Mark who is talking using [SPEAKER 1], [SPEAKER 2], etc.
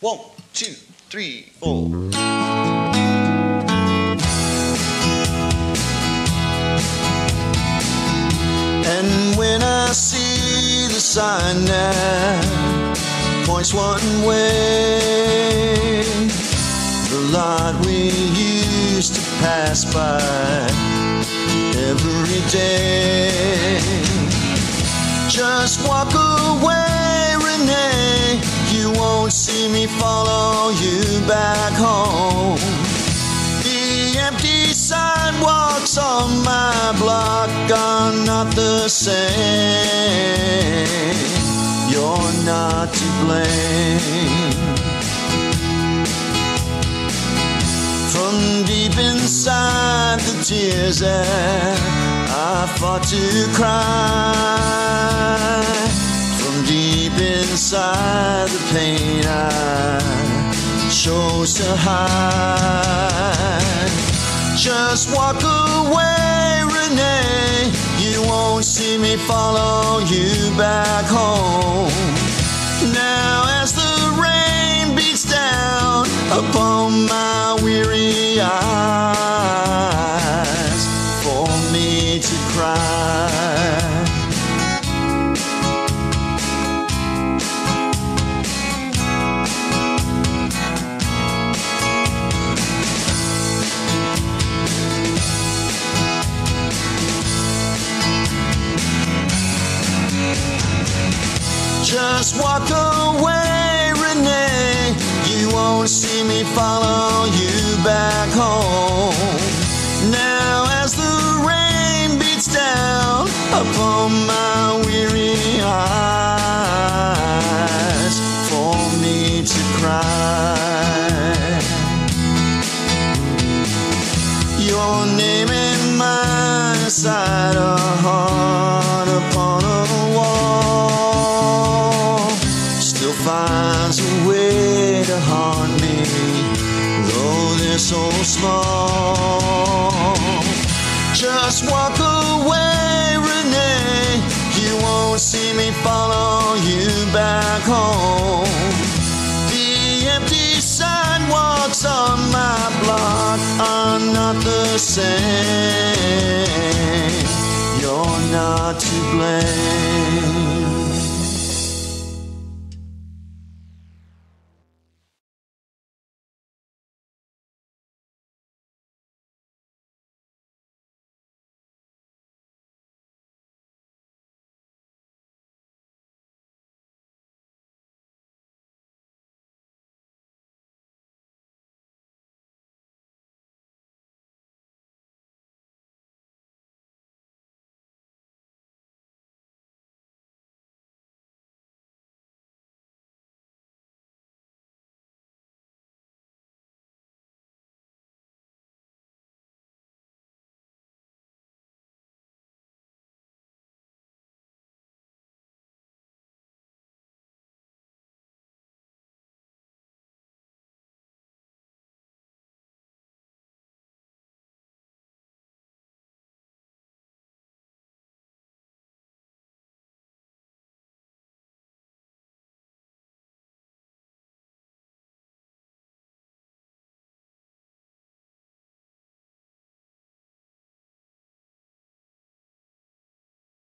[SPEAKER 1] One, two, three, four. And when I see the sign that points one way, the light we used to pass by every day. Just walk away, you back home. The empty sidewalks on my block are not the same. You're not to blame. From deep inside the tears that I fought to cry. From deep inside the pain I chose to hide. Just walk away, Renee. You won't see me follow you back home. Now, as the rain beats down upon my Just walk away, Renee. You won't see me follow you back home. Now, as the rain beats down upon my weary eyes, for me to cry. Your name and mine beside a heart finds a way to haunt me, though they're so small. Just walk away, Renee. You won't see me follow you back home. The empty sidewalks on my block are not the same. You're not to blame.